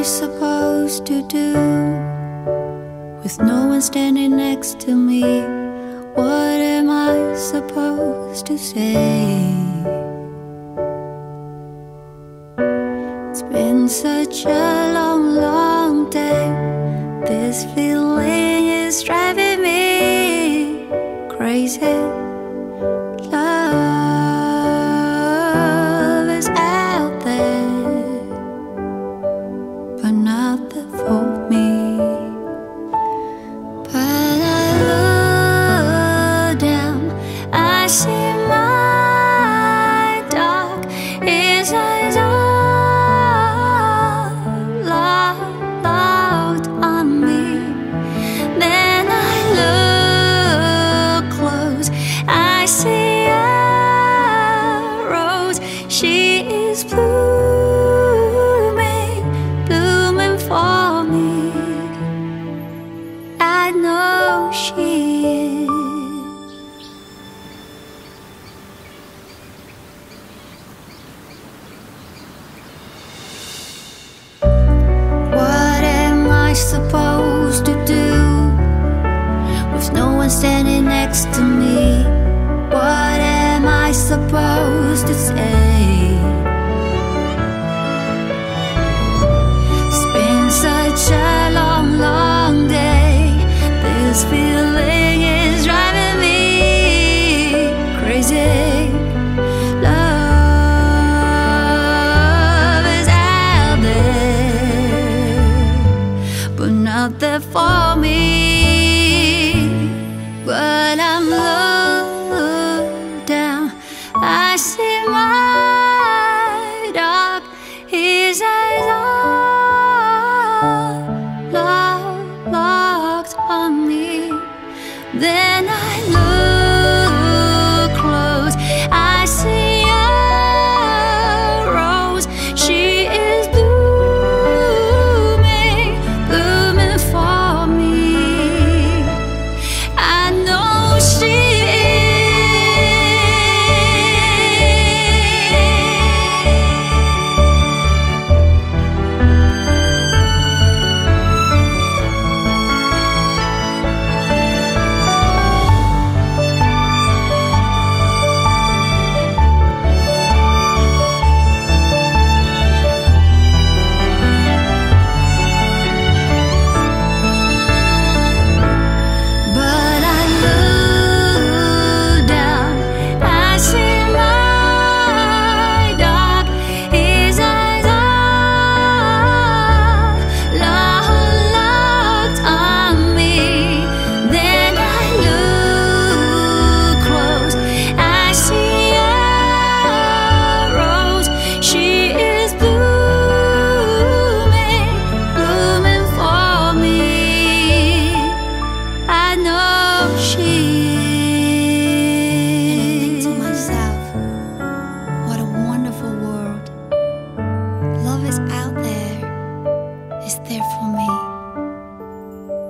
I supposed to do? With no one standing next to me, what am I supposed to say? It's been such a long, long day. This feeling is driving me crazy. Standing supposed to say? Then I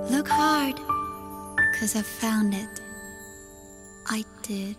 Look hard, cause I found it. I did.